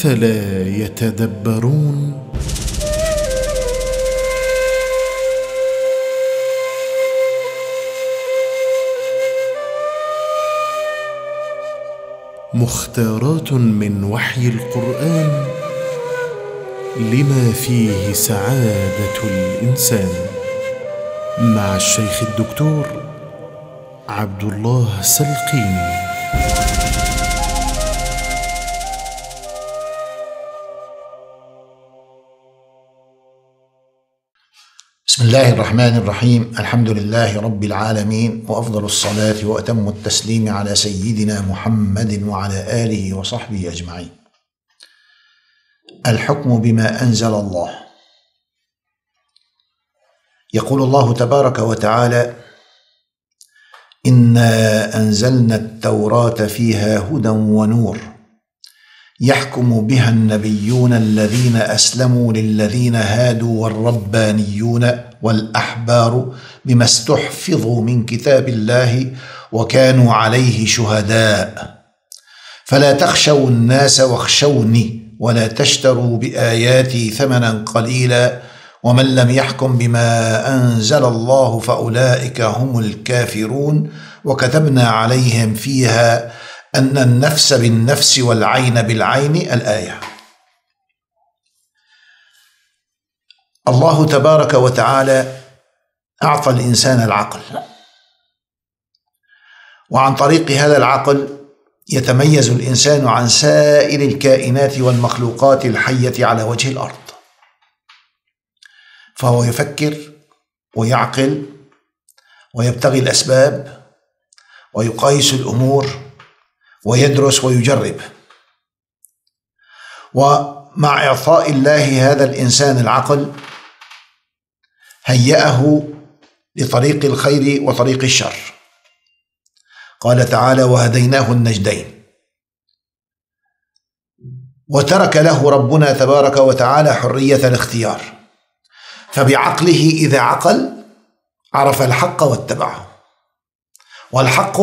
أفلا يتدبرون؟ مختارات من وحي القرآن لما فيه سعادة الإنسان مع الشيخ الدكتور عبد الله سلقيني. الله الرحمن الرحيم الحمد لله رب العالمين وافضل الصلاه واتم التسليم على سيدنا محمد وعلى اله وصحبه اجمعين الحكم بما انزل الله يقول الله تبارك وتعالى انا انزلنا التوراه فيها هدى ونور يحكم بها النبيون الذين اسلموا للذين هادوا والربانيون والأحبار بما استحفظوا من كتاب الله وكانوا عليه شهداء. فلا تخشوا الناس واخشوني ولا تشتروا بآياتي ثمنا قليلا ومن لم يحكم بما أنزل الله فأولئك هم الكافرون. وكتبنا عليهم فيها أن النفس بالنفس والعين بالعين الآية. الله تبارك وتعالى أعطى الإنسان العقل. وعن طريق هذا العقل يتميز الإنسان عن سائر الكائنات والمخلوقات الحية على وجه الأرض. فهو يفكر ويعقل ويبتغي الأسباب ويقايس الأمور ويدرس ويجرب. ومع إعطاء الله هذا الإنسان العقل هيأه لطريق الخير وطريق الشر. قال تعالى وهديناه النجدين وترك له ربنا تبارك وتعالى حرية الاختيار. فبعقله إذا عقل عرف الحق واتبعه. والحق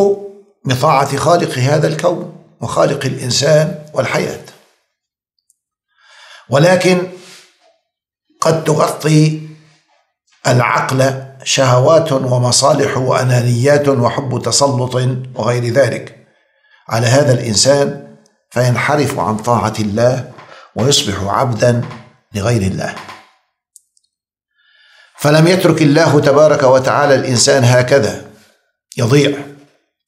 بطاعه خالق هذا الكون وخالق الإنسان والحياة. ولكن قد تغطي العقل شهوات ومصالح وأنانيات وحب تسلط وغير ذلك. على هذا الإنسان فينحرف عن طاعة الله ويصبح عبدا لغير الله. فلم يترك الله تبارك وتعالى الإنسان هكذا. يضيع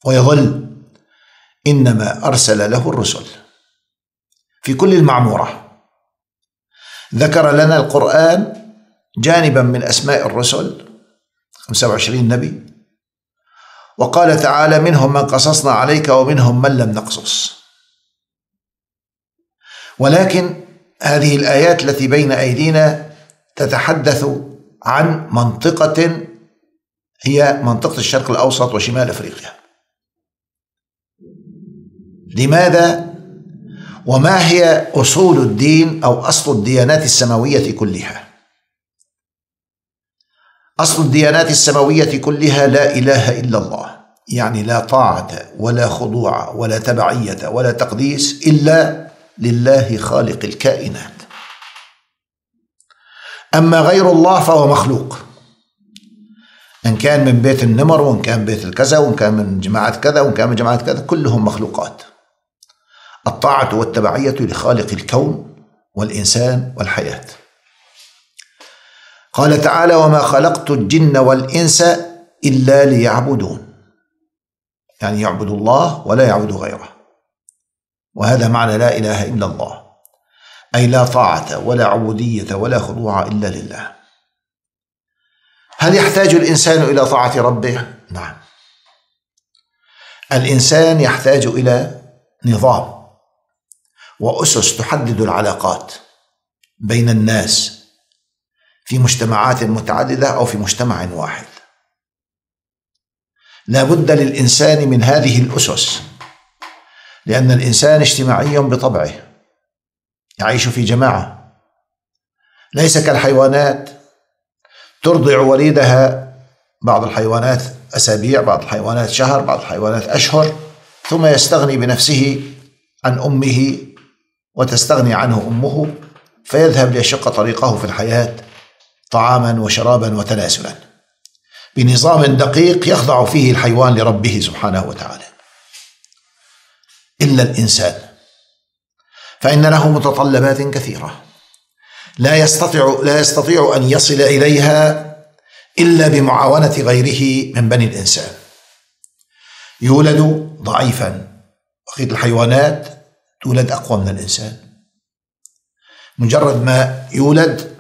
ويضل إنما أرسل له الرسل. في كل المعمورة. ذكر لنا القرآن جانبا من أسماء الرسل 25 نبي. وقال تعالى منهم من قصصنا عليك ومنهم من لم نقصص. ولكن هذه الآيات التي بين أيدينا تتحدث عن منطقة هي منطقة الشرق الأوسط وشمال أفريقيا. لماذا؟ وما هي أصول الدين أو أصل الديانات السماوية كلها؟ أصل الديانات السماوية كلها لا إله إلا الله. يعني لا طاعة ولا خضوع ولا تبعية ولا تقديس إلا لله خالق الكائنات. أما غير الله فهو مخلوق. إن كان من بيت النمر وإن كان بيت الكذا وإن كان من جماعة كذا وإن كان من جماعة كذا كلهم مخلوقات. الطاعة والتبعية لخالق الكون والإنسان والحياة. قال تعالى وما خلقت الجن والإنس إلا ليعبدون. يعني يعبدوا الله ولا يعبدوا غيره. وهذا معنى لا إله إلا الله. أي لا طاعة ولا عبودية ولا خضوع إلا لله. هل يحتاج الإنسان إلى طاعة ربه؟ نعم. الإنسان يحتاج إلى نظام وأسس تحدد العلاقات بين الناس في مجتمعات متعددة أو في مجتمع واحد. لا بد للإنسان من هذه الأسس لأن الإنسان اجتماعي بطبعه يعيش في جماعة. ليس كالحيوانات ترضع وليدها بعض الحيوانات أسابيع بعض الحيوانات شهر بعض الحيوانات أشهر ثم يستغني بنفسه عن أمه وتستغني عنه أمه فيذهب ليشق طريقه في الحياة. طعاما وشرابا وتناسلا. بنظام دقيق يخضع فيه الحيوان لربه سبحانه وتعالى. إلا الإنسان فإن له متطلبات كثيرة. لا يستطيع لا يستطيع أن يصل إليها إلا بمعاونة غيره من بني الإنسان. يولد ضعيفا. بقية الحيوانات تولد أقوى من الإنسان. مجرد ما يولد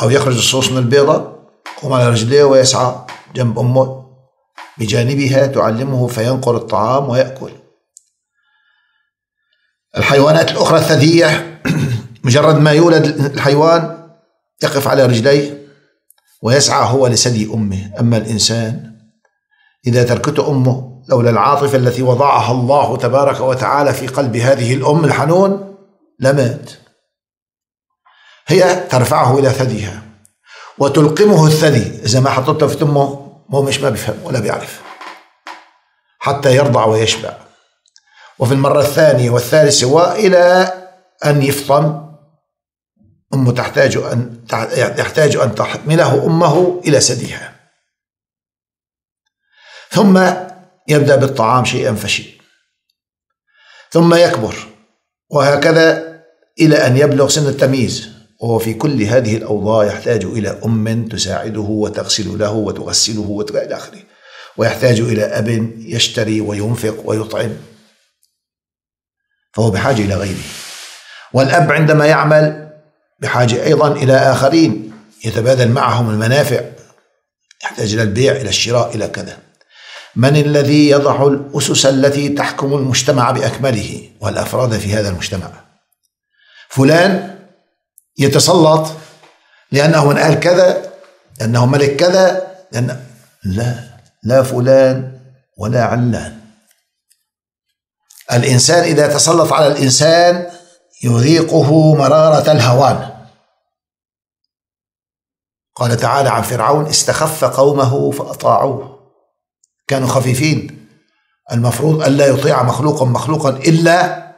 أو يخرج الصوص من البيضة يقوم على رجليه ويسعى جنب أمه. بجانبها تعلمه فينقر الطعام ويأكل. الحيوانات الأخرى الثديية مجرد ما يولد الحيوان يقف على رجليه ويسعى هو لثدي أمه. أما الإنسان إذا تركته أمه لولا العاطفة التي وضعها الله تبارك وتعالى في قلب هذه الأم الحنون لمات. هي ترفعه إلى ثديها وتلقمه الثدي. إذا ما حطته في أمه هو مش ما بيفهم ولا بيعرف. حتى يرضع ويشبع. وفي المرة الثانية والثالثة وإلى أن يفطم أمه تحتاج أن يحتاج أن تحمله أمه إلى ثديها. ثم يبدأ بالطعام شيئا فشيئا ثم يكبر وهكذا إلى أن يبلغ سن التمييز. وهو في كل هذه الأوضاع يحتاج إلى أم تساعده وتغسل له وتغسله إلى آخره. ويحتاج إلى أب يشتري وينفق ويطعم. فهو بحاجة إلى غيره. والأب عندما يعمل بحاجة أيضا إلى آخرين يتبادل معهم المنافع. يحتاج إلى البيع إلى الشراء إلى كذا. من الذي يضع الأسس التي تحكم المجتمع بأكمله؟ والأفراد في هذا المجتمع. فلان يتسلط لأنه من أهل كذا لأنه ملك كذا لأن لا لا فلان ولا علان. الإنسان إذا تسلط على الإنسان يذيقه مرارة الهوان. قال تعالى عن فرعون استخف قومه فأطاعوه. كانوا خفيفين. المفروض ألا يطيع مخلوقا مخلوقا إلا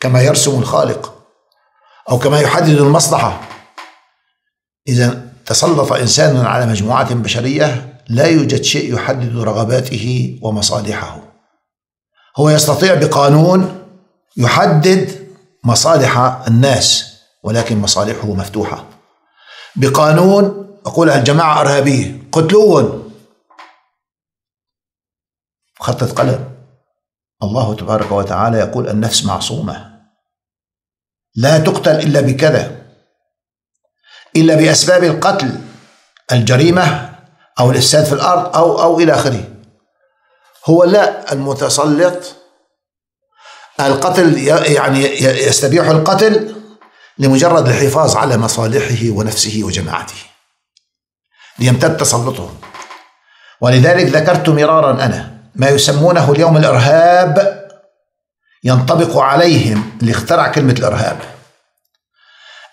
كما يرسم الخالق. أو كما يحدد المصلحة. إذا تسلط إنسان على مجموعة بشرية لا يوجد شيء يحدد رغباته ومصالحه. هو يستطيع بقانون يحدد مصالح الناس ولكن مصالحه مفتوحة. بقانون أقول الجماعة إرهابية قتلوهم خطة قلم. الله تبارك وتعالى يقول النفس معصومة. لا تقتل إلا بكذا إلا بأسباب القتل الجريمة أو الإفساد في الأرض أو أو إلى آخره. هو لا المتسلط القتل يعني يستبيح القتل لمجرد الحفاظ على مصالحه ونفسه وجماعته ليمتد تسلطه ولذلك ذكرت مرارا أنا ما يسمونه اليوم الإرهاب ينطبق عليهم اللي اخترع كلمة الإرهاب.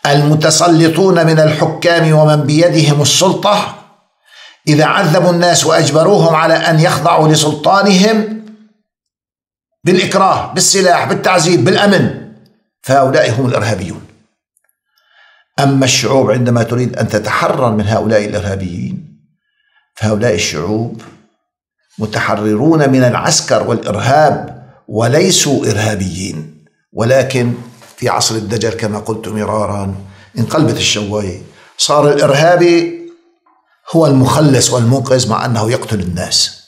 المتسلطون من الحكام ومن بيدهم السلطة إذا عذبوا الناس وأجبروهم على أن يخضعوا لسلطانهم بالإكراه بالسلاح بالتعذيب بالأمن فهؤلاء هم الإرهابيون. أما الشعوب عندما تريد أن تتحرر من هؤلاء الإرهابيين فهؤلاء الشعوب متحررون من العسكر والإرهاب وليسوا إرهابيين. ولكن في عصر الدجل كما قلت مرارا انقلبت الشواية صار الإرهابي هو المخلص والمنقذ مع أنه يقتل الناس.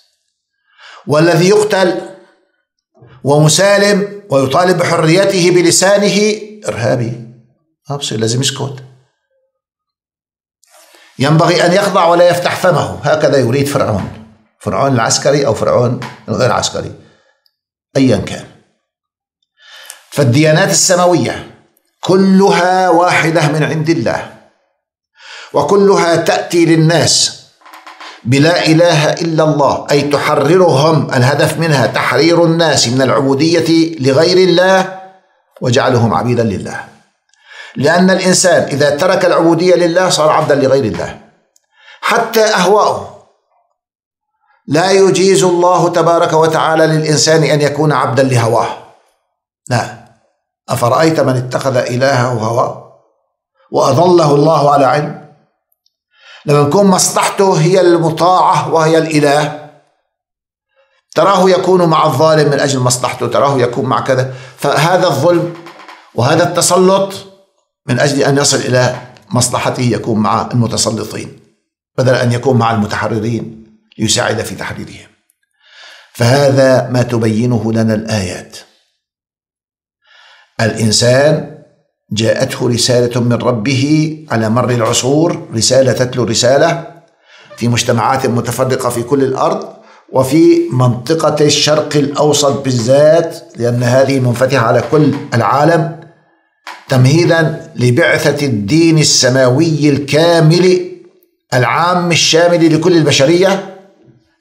والذي يقتل ومسالم ويطالب بحريته بلسانه إرهابي. ما بصير لازم يسكت. ينبغي أن يخضع ولا يفتح فمه. هكذا يريد فرعون. فرعون العسكري أو فرعون الغير عسكري. أيا كان. فالديانات السماوية كلها واحدة من عند الله وكلها تأتي للناس بلا إله إلا الله أي تحررهم الهدف منها تحرير الناس من العبودية لغير الله وجعلهم عبيدا لله. لأن الإنسان إذا ترك العبودية لله صار عبدا لغير الله حتى أهواؤه لا يجيز الله تبارك وتعالى للإنسان أن يكون عبدا لهواه. لا. أفرأيت من اتخذ إلهه هواه؟ وأضله الله على علم؟ لما يكون مصلحته هي المطاعة وهي الإله تراه يكون مع الظالم من أجل مصلحته تراه يكون مع كذا. فهذا الظلم وهذا التسلط من أجل أن يصل إلى مصلحته يكون مع المتسلطين بدل أن يكون مع المتحررين. ليساعد في تحريرهم. فهذا ما تبينه لنا الآيات. الإنسان جاءته رسالة من ربه على مر العصور رسالة تتلو رسالة في مجتمعات متفرقة في كل الأرض وفي منطقة الشرق الأوسط بالذات لأن هذه منفتحة على كل العالم تمهيدا لبعثة الدين السماوي الكامل العام الشامل لكل البشرية.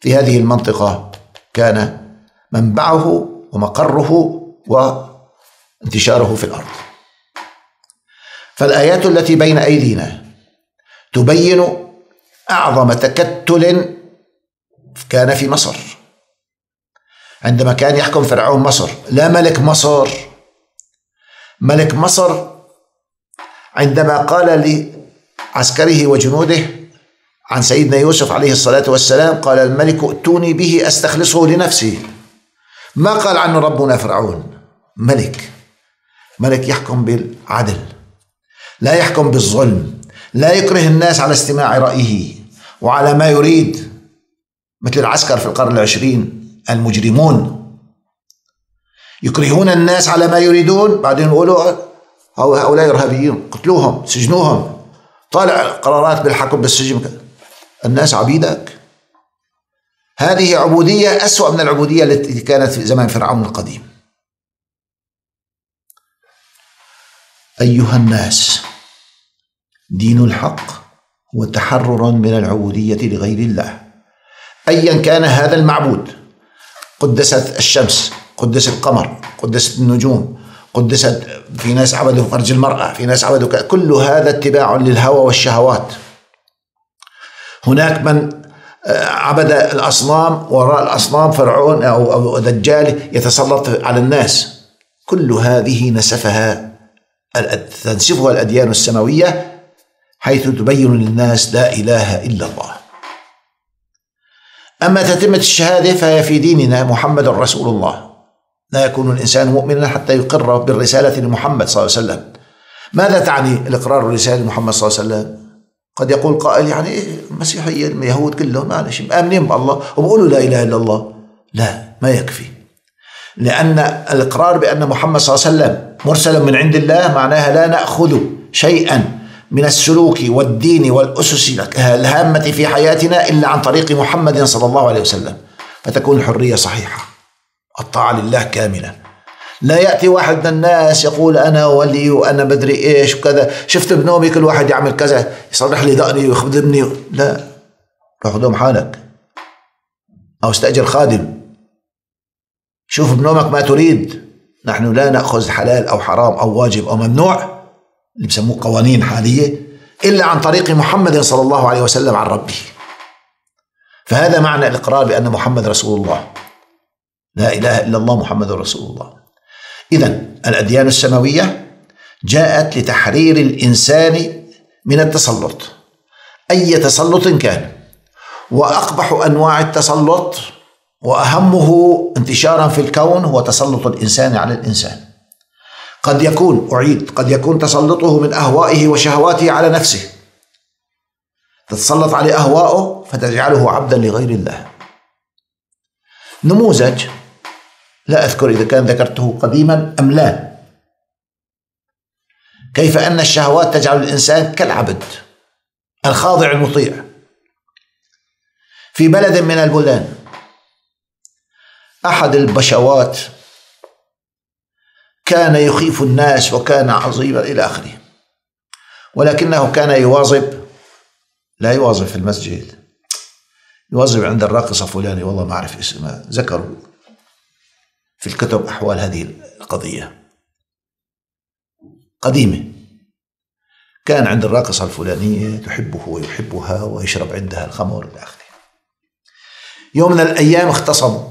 في هذه المنطقة كان منبعه ومقره وانتشاره في الأرض. فالآيات التي بين أيدينا تبين أعظم تكتل كان في مصر. عندما كان يحكم فرعون مصر لا ملك مصر. ملك مصر عندما قال لعسكره وجنوده عن سيدنا يوسف عليه الصلاة والسلام قال الملك ائتوني به أستخلصه لنفسي. ما قال عنه ربنا فرعون؟ ملك. ملك يحكم بالعدل لا يحكم بالظلم لا يكره الناس على استماع رأيه وعلى ما يريد. مثل العسكر في القرن العشرين المجرمون. يكرهون الناس على ما يريدون بعدين يقولوا هؤلاء إرهابيين قتلوهم سجنوهم. طالع قرارات بالحكم بالسجن. الناس عبيدك. هذه عبودية أسوأ من العبودية التي كانت في زمان فرعون القديم. أيها الناس دين الحق هو تحرر من العبودية لغير الله. أيا كان هذا المعبود قدست الشمس قدس القمر قدست النجوم قدست في ناس عبدوا فرج المرأة في ناس عبدوا كل هذا اتباع للهوى والشهوات. هناك من آه، عبد الأصنام وراء الأصنام فرعون أو دجال يتسلط على الناس. كل هذه نسفها تنسفها الأديان السماوية حيث تبين للناس لا إله إلا الله. أما تتمة الشهادة فهي في ديننا محمد رسول الله. لا يكون الإنسان مؤمنا حتى يقر بالرسالة لمحمد صلى الله عليه وسلم. ماذا تعني الإقرار بالرسالة لمحمد صلى الله عليه وسلم؟ قد يقول قائل يعني إيه المسيحية اليهود كلهم معلش مآمنين بالله وبقولوا لا إله إلا الله. لا ما يكفي. لأن الإقرار بأن محمد صلى الله عليه وسلم مرسل من عند الله معناها لا نأخذ شيئا من السلوك والدين والأسس الهامة في حياتنا إلا عن طريق محمد صلى الله عليه وسلم. فتكون الحرية صحيحة. الطاعة لله كاملة. لا يأتي واحد من الناس يقول أنا ولي وأنا بدري إيش وكذا. شفت بنومي كل واحد يعمل كذا يصلح لي ضأني ويخدمني لا روح حالك. أو استأجر خادم. شوف بنومك ما تريد. نحن لا نأخذ حلال أو حرام أو واجب أو ممنوع. اللي بسموه قوانين حالية. إلا عن طريق محمد صلى الله عليه وسلم عن ربه. فهذا معنى الإقرار بأن محمد رسول الله. لا إله إلا الله محمد رسول الله. إذا الأديان السماوية جاءت لتحرير الإنسان من التسلط. أي تسلط كان؟ وأقبح أنواع التسلط وأهمه انتشارا في الكون هو تسلط الإنسان على الإنسان. قد يكون أعيد قد يكون تسلطه من أهوائه وشهواته على نفسه. تتسلط عليه أهواؤه فتجعله عبدا لغير الله. نموذج لا أذكر إذا كان ذكرته قديما أم لا. كيف أن الشهوات تجعل الإنسان كالعبد الخاضع المطيع. في بلد من البلدان أحد البشوات كان يخيف الناس وكان عظيما إلى آخره ولكنه كان يواظب لا يواظب في المسجد يواظب عند الراقصة فلانة والله ما أعرف اسمها ذكروا في الكتب أحوال هذه القضية. قديمة. كان عند الراقصة الفلانية تحبه ويحبها ويشرب عندها الخمر إلى آخره. يوم من الأيام اختصموا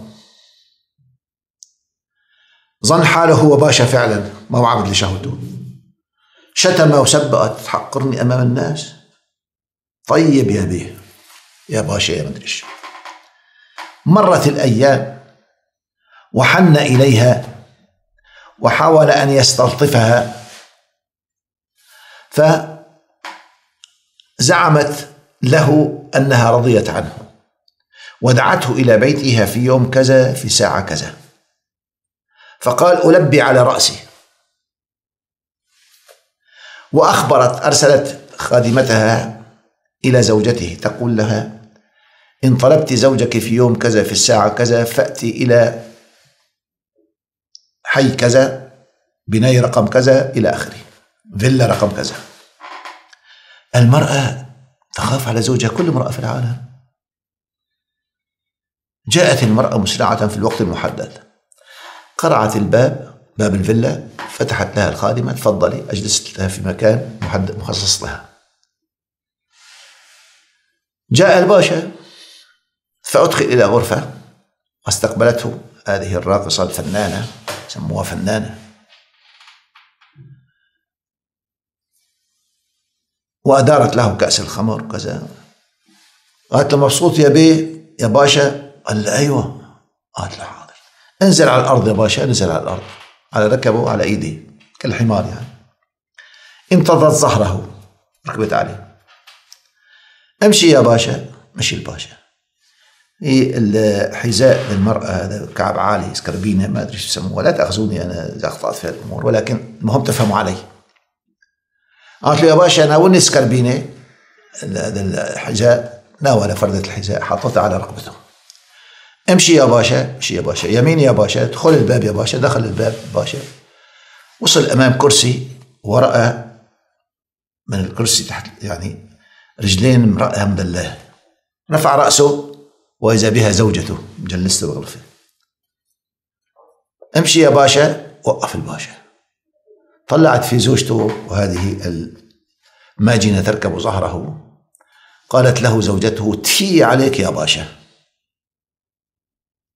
ظن حاله هو باشا فعلا ما هو عبد لشهوته. شتم وسب تحقرني أمام الناس. طيب يا بيه يا باشا يا مدري مرت الأيام وحن إليها وحاول أن يستلطفها. فزعمت له أنها رضيت عنه. ودعته إلى بيتها في يوم كذا في ساعة كذا. فقال ألبي على رأسي. وأخبرت أرسلت خادمتها إلى زوجته تقول لها إن طلبت زوجك في يوم كذا في الساعة كذا فأتي إلى حي كذا بناي رقم كذا إلى آخره. فيلا رقم كذا. المرأة تخاف على زوجها كل امرأة في العالم. جاءت المرأة مسرعه في الوقت المحدد. قرعت الباب باب الفيلا فتحت لها الخادمة تفضلي أجلست لها في مكان محدد مخصص لها. جاء الباشا فأدخل إلى غرفة واستقبلته هذه الراقصة الفنانة. سموها فنانة. وأدارت له كأس الخمر وكذا قالت له مبسوط يا بيه يا باشا؟ قال له أيوة. قالت له حاضر. انزل على الأرض يا باشا انزل على الأرض. على ركبه وعلى ايديه كالحمار يعني. انتظرت ظهره. ركبت عليه. امشي يا باشا. مشي الباشا. الحذاء للمرأة هذا كعب عالي سكربينة ما أدري شو يسموه لا تأخذوني أنا إذا أخطأت في الأمور ولكن المهم تفهموا علي. قالت له يا باشا ناولني سكربينة. هذا الحذاء ناول فردة الحذاء حطتها على رقبته. امشي يا باشا امشي يا باشا يمين يا باشا ادخل الباب يا باشا دخل الباب باشا. وصل أمام كرسي ورأى من الكرسي تحت يعني رجلين امرأة مدلاه رفع رأسه. وإذا بها زوجته مجلسته بغرفة. أمشي يا باشا وقف الباشا. طلعت في زوجته وهذه الماجنة تركب ظهره قالت له زوجته تفي عليك يا باشا.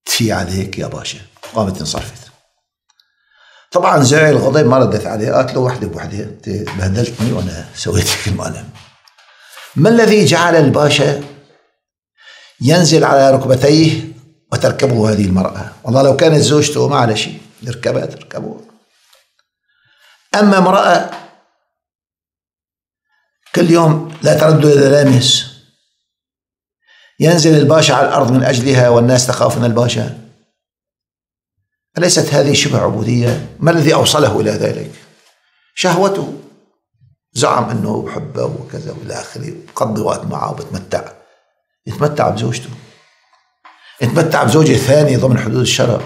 في عليك يا باشا. قامت انصرفت. طبعا زعل غضب ما ردت عليه. قالت له وحده بوحده بهدلتني وأنا سويت فيك المقلم ما الذي جعل الباشا ينزل على ركبتيه وتركبه هذه المرأة. والله لو كانت زوجته ما على شيء يركبها تركبه. أما امرأة كل يوم لا ترد لامس ينزل الباشا على الأرض من أجلها والناس تخاف من الباشا. أليست هذه شبه عبودية؟ ما الذي أوصله إلى ذلك؟ شهوته. زعم أنه بحبه وكذا وإلى آخره بقضي وقت معه وبتمتع. يتمتع بزوجته. يتمتع بزوجة ثانية ضمن حدود الشرع.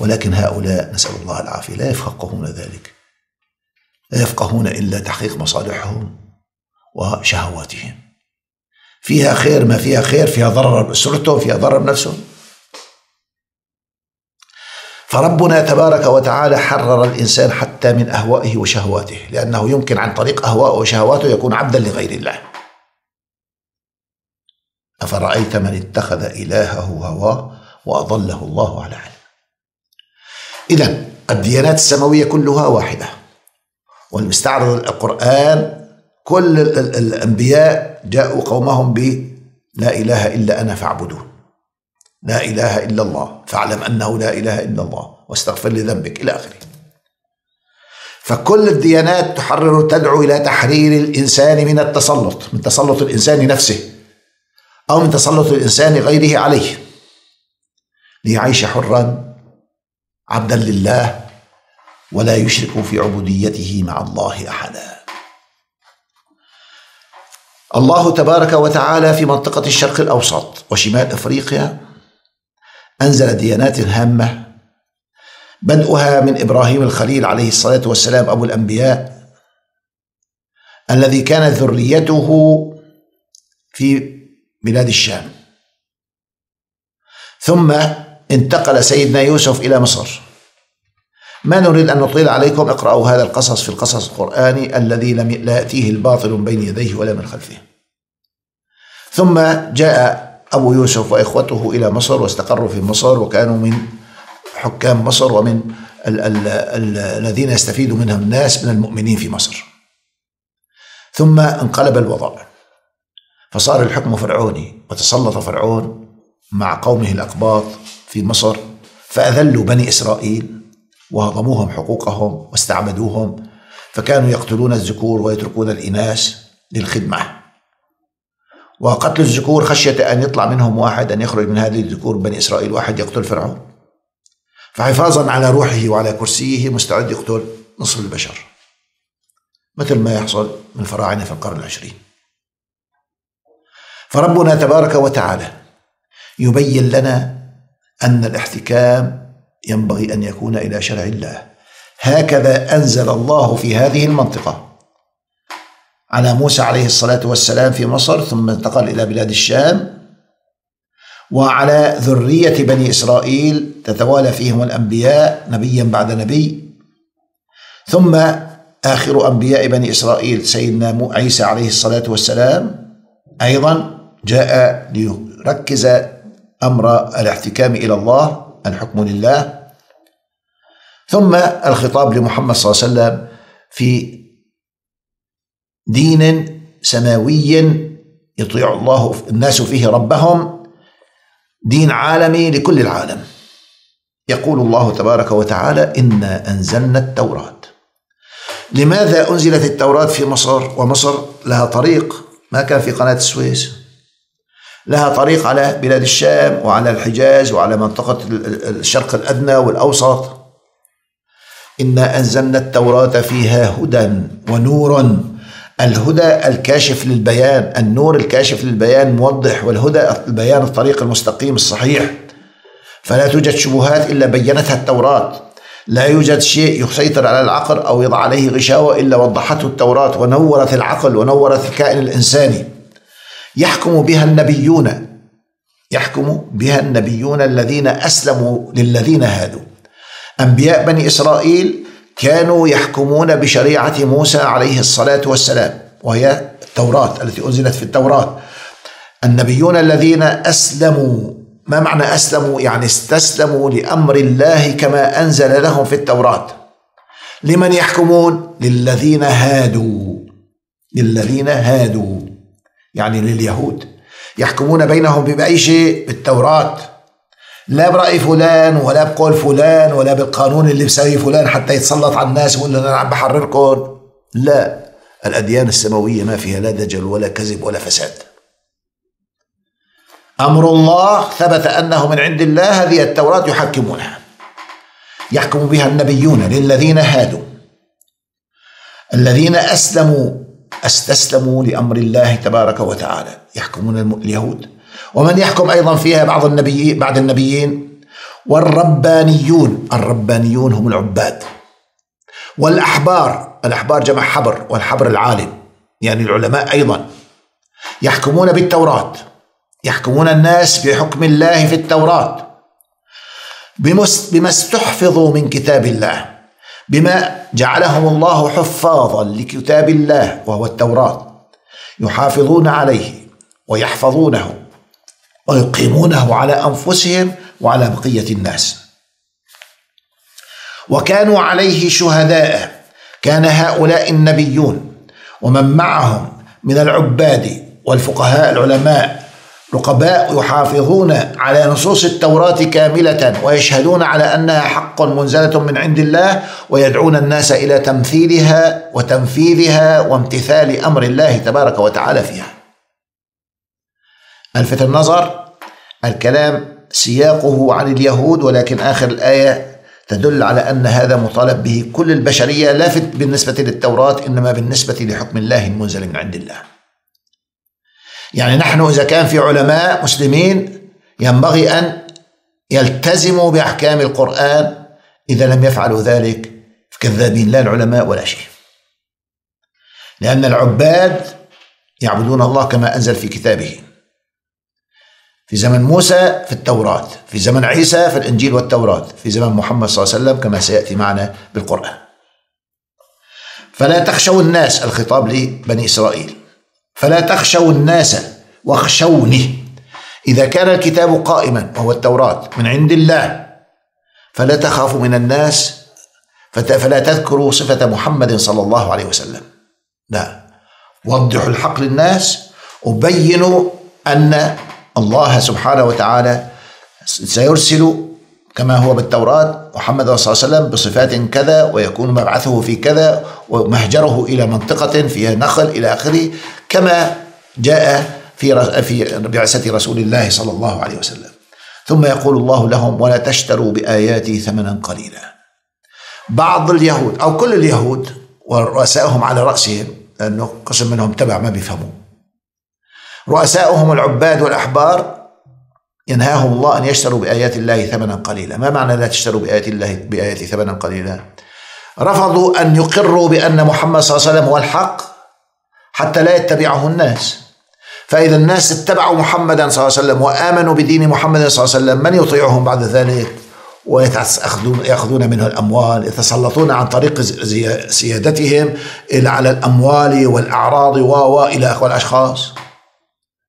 ولكن هؤلاء نسأل الله العافية لا يفقهون ذلك. لا يفقهون إلا تحقيق مصالحهم وشهواتهم. فيها خير ما فيها خير فيها ضرر بأسرتهم فيها ضرر بنفسهم فربنا تبارك وتعالى حرر الإنسان حتى من أهوائه وشهواته لأنه يمكن عن طريق أهوائه وشهواته يكون عبدا لغير الله. أفرأيت من اتخذ إلهه هواه وأضله الله على علم. إذا الديانات السماوية كلها واحدة والمستعرض القرآن كل الأنبياء جاءوا قومهم ب لا إله إلا أنا فاعبدون. لا إله إلا الله فاعلم أنه لا إله إلا الله واستغفر لذنبك إلى آخره. فكل الديانات تحرر تدعو إلى تحرير الإنسان من التسلط من تسلط الإنسان نفسه أو من تسلط الإنسان غيره عليه. ليعيش حرا عبدا لله ولا يشرك في عبوديته مع الله أحدا. الله تبارك وتعالى في منطقة الشرق الأوسط وشمال أفريقيا أنزل ديانات هامة بدءها من إبراهيم الخليل عليه الصلاة والسلام أبو الأنبياء الذي كانت ذريته في بلاد الشام. ثم انتقل سيدنا يوسف إلى مصر. ما نريد أن نطيل عليكم اقرأوا هذا القصص في القصص القرآني الذي لم يأتيه الباطل من بين يديه ولا من خلفه. ثم جاء أبو يوسف وإخوته إلى مصر واستقروا في مصر وكانوا من حكام مصر ومن ال- ال- ال- الذين يستفيد منهم الناس من المؤمنين في مصر. ثم انقلب الوضع. فصار الحكم فرعوني وتسلط فرعون مع قومه الأقباط في مصر فأذلوا بني إسرائيل وهضموهم حقوقهم واستعبدوهم فكانوا يقتلون الذكور ويتركون الإناث للخدمة. وقتل الذكور خشية أن يطلع منهم واحد أن يخرج من هذه الذكور بني إسرائيل واحد يقتل فرعون. فحفاظا على روحه وعلى كرسيه مستعد يقتل نصف البشر مثل ما يحصل من الفراعنة في القرن العشرين. فربنا تبارك وتعالى يبين لنا أن الاحتكام ينبغي أن يكون إلى شرع الله. هكذا أنزل الله في هذه المنطقة على موسى عليه الصلاة والسلام في مصر ثم انتقل إلى بلاد الشام وعلى ذرية بني إسرائيل تتوالى فيهم الأنبياء نبيا بعد نبي. ثم آخر أنبياء بني إسرائيل سيدنا عيسى عليه الصلاة والسلام أيضا جاء ليركز أمر الاحتكام إلى الله الحكم لله. ثم الخطاب لمحمد صلى الله عليه وسلم في دين سماوي يطيع الله الناس فيه ربهم دين عالمي لكل العالم. يقول الله تبارك وتعالى إنا أنزلنا التوراة. لماذا أنزلت التوراة في مصر؟ ومصر لها طريق. ما كان في قناة السويس. لها طريق على بلاد الشام وعلى الحجاز وعلى منطقة ال- ال- الشرق الأدنى والأوسط. إنا أنزلنا التوراة فيها هدى ونور. الهدى الكاشف للبيان النور الكاشف للبيان موضح والهدى البيان الطريق المستقيم الصحيح. فلا توجد شبهات إلا بينتها التوراة. لا يوجد شيء يسيطر على العقل أو يضع عليه غشاوة إلا وضحته التوراة ونورت العقل ونورت الكائن الإنساني يحكم بها النبيون يحكم بها النبيون الذين أسلموا للذين هادوا. أنبياء بني إسرائيل كانوا يحكمون بشريعة موسى عليه الصلاة والسلام وهي التوراة التي أنزلت في التوراة. النبيون الذين أسلموا ما معنى أسلموا؟ يعني استسلموا لأمر الله كما أنزل لهم في التوراة. لمن يحكمون؟ للذين هادوا للذين هادوا. يعني لليهود. يحكمون بينهم بأي شيء؟ بالتوراة. لا برأي فلان ولا بقول فلان ولا بالقانون اللي بسوي فلان حتى يتسلط على الناس ويقول أنا عم بحرركم. لا. الأديان السماوية ما فيها لا دجل ولا كذب ولا فساد. أمر الله ثبت أنه من عند الله هذه التوراة يحكمونها. يحكم بها النبيون للذين هادوا. الذين أسلموا استسلموا لأمر الله تبارك وتعالى. يحكمون اليهود. ومن يحكم أيضا فيها بعض النبي بعد النبيين؟ والربانيون. الربانيون هم العباد. والأحبار. الأحبار جمع حبر والحبر العالم. يعني العلماء أيضا. يحكمون بالتوراة. يحكمون الناس بحكم الله في التوراة. بما استحفظوا من كتاب الله. بما جعلهم الله حفاظا لكتاب الله وهو التوراة يحافظون عليه ويحفظونه ويقيمونه على أنفسهم وعلى بقية الناس. وكانوا عليه شهداء كان هؤلاء النبيون ومن معهم من العباد والفقهاء العلماء رقباء يحافظون على نصوص التوراة كاملة ويشهدون على أنها حق منزلة من عند الله ويدعون الناس إلى تمثيلها وتنفيذها وامتثال أمر الله تبارك وتعالى فيها. ألفت النظر الكلام سياقه عن اليهود ولكن آخر الآية تدل على أن هذا مطالب به كل البشرية لا في- بالنسبة للتوراة إنما بالنسبة لحكم الله المنزل من عند الله. يعني نحن إذا كان في علماء مسلمين ينبغي أن يلتزموا بأحكام القرآن إذا لم يفعلوا ذلك كذابين لا العلماء ولا شيء. لأن العباد يعبدون الله كما أنزل في كتابه. في زمن موسى في التوراة في زمن عيسى في الإنجيل والتوراة في زمن محمد صلى الله عليه وسلم كما سيأتي معنا بالقرآن. فلا تخشوا الناس الخطاب لبني إسرائيل. فلا تخشوا الناس واخشوني. إذا كان الكتاب قائما وهو التوراة من عند الله فلا تخافوا من الناس فلا تذكروا صفة محمد صلى الله عليه وسلم. لا. وضحوا الحق للناس وبينوا أن الله سبحانه وتعالى سيرسل كما هو بالتوراة محمد صلى الله عليه وسلم بصفات كذا ويكون مبعثه في كذا ومهجره إلى منطقة فيها نخل إلى آخره. كما جاء في في بعثة رسول الله صلى الله عليه وسلم. ثم يقول الله لهم ولا تشتروا بآياتي ثمنا قليلا. بعض اليهود أو كل اليهود ورؤسائهم على رأسهم لأنه قسم منهم تبع ما بيفهموا رؤساؤهم العباد والأحبار ينهاهم الله أن يشتروا بآيات الله ثمنا قليلا. ما معنى لا تشتروا بآيات الله بآيات ثمنا قليلا؟ رفضوا أن يقروا بأن محمد صلى الله عليه وسلم هو الحق حتى لا يتبعه الناس. فإذا الناس اتبعوا محمدا صلى الله عليه وسلم وآمنوا بدين محمد صلى الله عليه وسلم من يطيعهم بعد ذلك؟ ويأخذون يأخذون منه الأموال يتسلطون عن طريق سيادتهم إلى على الأموال والأعراض و إلى والأشخاص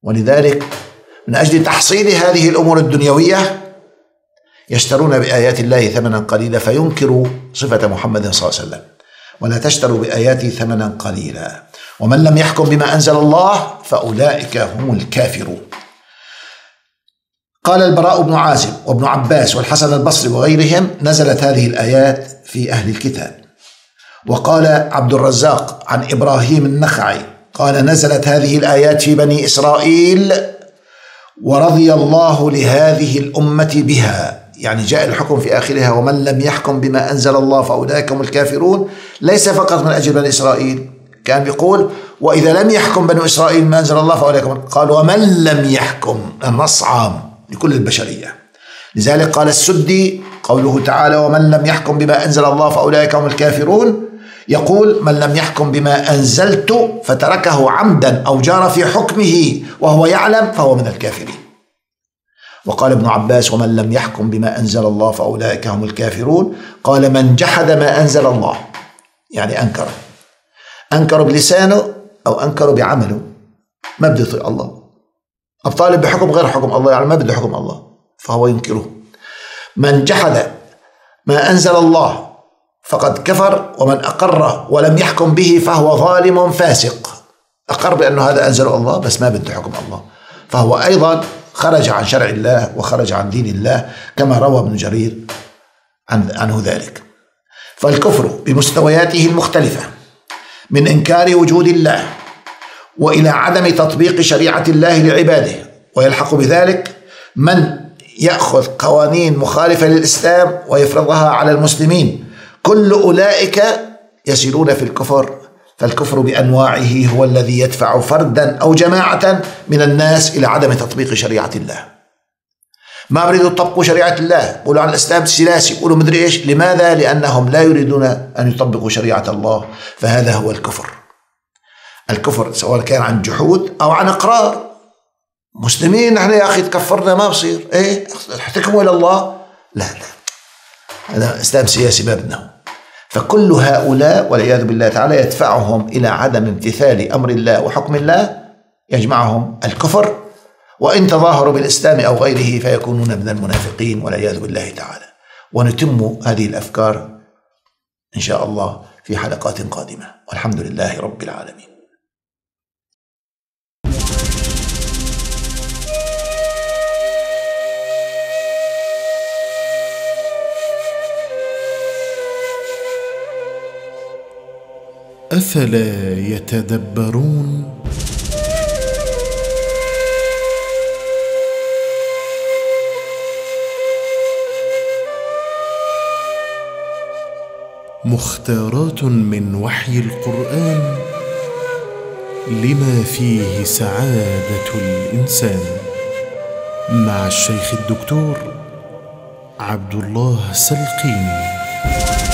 ولذلك من أجل تحصيل هذه الأمور الدنيوية يشترون بآيات الله ثمنا قليلا فينكروا صفة محمد صلى الله عليه وسلم. ولا تشتروا بآياتي ثمنا قليلا. ومن لم يحكم بما أنزل الله فأولئك هم الكافرون. قال البراء بن عازب وابن عباس والحسن البصري وغيرهم نزلت هذه الآيات في أهل الكتاب. وقال عبد الرزاق عن إبراهيم النخعي قال نزلت هذه الآيات في بني إسرائيل ورضي الله لهذه الأمة بها. يعني جاء الحكم في آخرها ومن لم يحكم بما أنزل الله فأولئك هم الكافرون. ليس فقط من أجل بني إسرائيل كان بيقول وإذا لم يحكم بنو إسرائيل ما أنزل الله فأولئك قال ومن لم يحكم؟ النص عام لكل البشرية. لذلك قال السدي قوله تعالى ومن لم يحكم بما أنزل الله فأولئك هم الكافرون. يقول من لم يحكم بما أنزلت فتركه عمدا أو جار في حكمه وهو يعلم فهو من الكافرين. وقال ابن عباس ومن لم يحكم بما أنزل الله فأولئك هم الكافرون. قال من جحد ما أنزل الله. يعني أنكر. أنكر بلسانه أو أنكر بعمله. ما بده يطيع الله. الطالب بحكم غير حكم الله يعني ما بده حكم الله فهو ينكره. من جحد ما أنزل الله فقد كفر ومن أقر ولم يحكم به فهو ظالم فاسق. أقر بأنه هذا أنزل الله بس ما بده حكم الله. فهو أيضا خرج عن شرع الله وخرج عن دين الله كما روى ابن جرير عن عنه ذلك. فالكفر بمستوياته المختلفة. من إنكار وجود الله وإلى عدم تطبيق شريعة الله لعباده. ويلحق بذلك من يأخذ قوانين مخالفة للإسلام ويفرضها على المسلمين. كل أولئك يسيرون في الكفر فالكفر بأنواعه هو الذي يدفع فردا أو جماعة من الناس إلى عدم تطبيق شريعة الله. ما يريدوا يطبقوا شريعة الله. يقولوا عن الإسلام سلاسي. يقولوا مدري إيش؟ لماذا؟ لأنهم لا يريدون أن يطبقوا شريعة الله. فهذا هو الكفر. الكفر سواء كان عن جحود أو عن إقرار. مسلمين نحن يا أخي تكفرنا ما بصير. إيه؟ احتكموا إلى الله. لا لا. هذا إسلام سياسي ما بدنا فكل هؤلاء والعياذ بالله تعالى يدفعهم إلى عدم امتثال أمر الله وحكم الله يجمعهم الكفر. وإن تظاهروا بالإسلام أو غيره فيكونون من المنافقين والعياذ بالله تعالى. ونتم هذه الأفكار إن شاء الله في حلقات قادمة. والحمد لله رب العالمين. أفلا يتدبرون؟ مختارات من وحي القرآن لما فيه سعادة الإنسان مع الشيخ الدكتور عبد الله سلقيني.